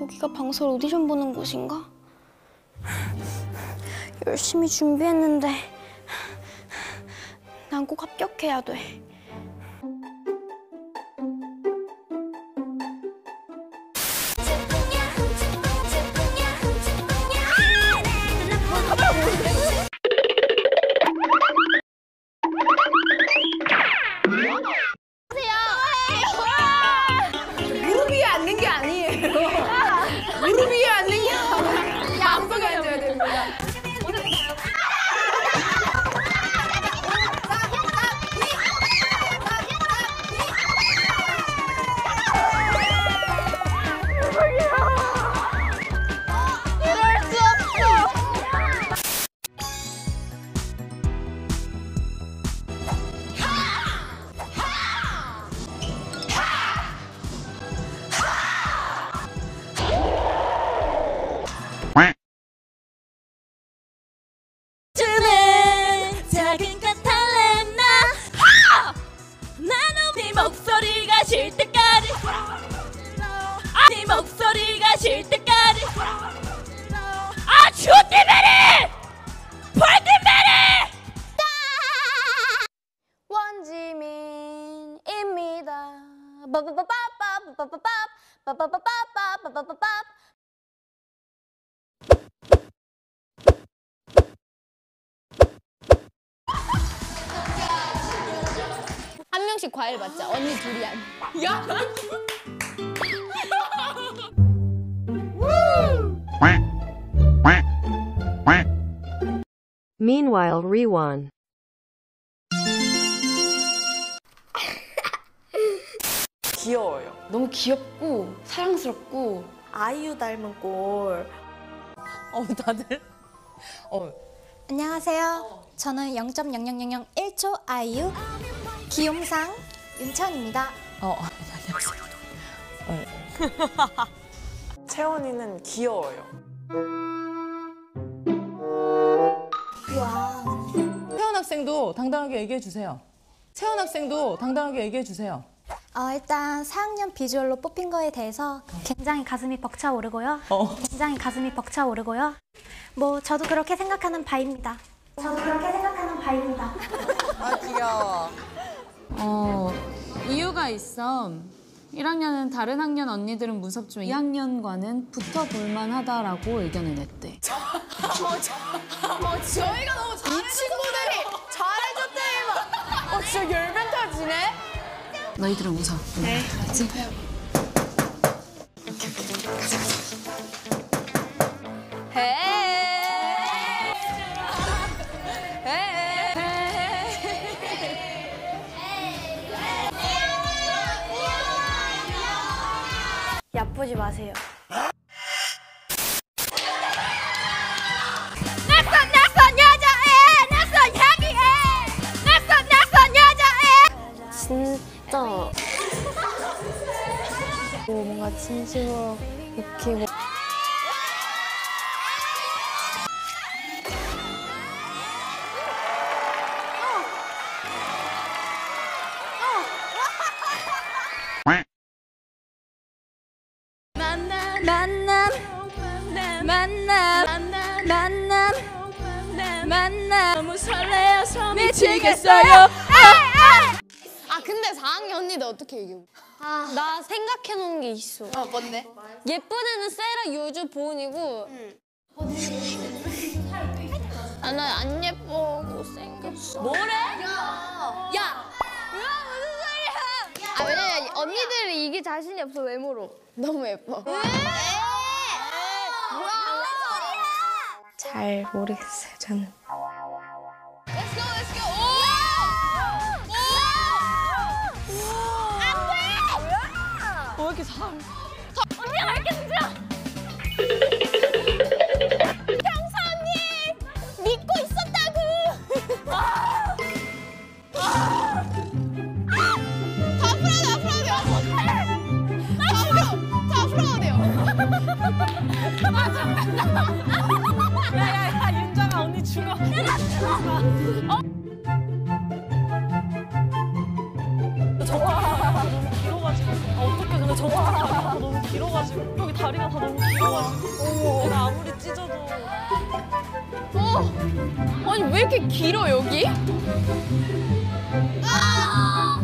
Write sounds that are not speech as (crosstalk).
여기가 방설 오디션 보는 곳인가? 열심히 준비했는데 난 꼭 합격해야 돼. 무릎 위에 앉는 게 아니에요. 무릎 쉴 때까지 아, 네 목소리가 쉴 때까지 아 주띠베리 폴띠베리 원지민입니다. 빠바바바바바바바밥 빠바바바바 명씩 과일 받자. 언니 두리안. Meanwhile, Rewan. 귀여워요. 너무 귀엽고 사랑스럽고 아이유 닮은 꼴. 어 다들 어 안녕하세요. 저는 0.0001초 아이유 기용상 윤천입니다. 어, 안녕하세요. 채원이는 귀여워요. 세원 학생도 당당하게 얘기해 주세요. 세원 학생도 당당하게 얘기해 주세요. 어, 일단 4학년 비주얼로 뽑힌 거에 대해서 굉장히 가슴이 벅차오르고요. 어. 굉장히 가슴이 벅차오르고요. 뭐 저도 그렇게 생각하는 바입니다. 저도 그렇게 생각하는 바입니다. 어, 이유가 있어. 1학년은 다른 학년 언니들은 무섭지만 2학년과는 붙어 볼만 하다라고 의견을 냈대. (laughs) 저희가 너무 잘해. 이 친구들이 잘해줬대. 어, 진짜 열변 터지네. 너희들은 웃어. 네. 알았지? 야쁘지 마세요. 낯선 낯선 여자애! 낯선 향기애! 낯선 낯선 여자애! 진짜. 뭐 (laughs) 뭔가 진심으로 웃기고 만남 만남 만남 만남 만남 너무 설레어서 미치겠어요 아 근데 4학년 언니들 어떻게 얘기해? 아, 나 생각해 놓은 게 있어. 어, 뭔데? 예쁜 애는 세라 유주 보은이고. 아, 나 안 예뻐 못생겼어. 뭐래? 언니들이 이게 자신이 없어, 외모로. 너무 예뻐. 잘 모르겠어요, 저는. Let's go let's go 오! 오! 안 돼! 왜 이렇게 사? 야야야 윤정아 언니 죽어. 길어가지고 아, 어떻게 근데 정화 너무 길어가지고. 길어가지고 여기 다리가 다 너무 길어가지고 내가 아무리 찢어도 아니 왜 이렇게 길어 여기? 아!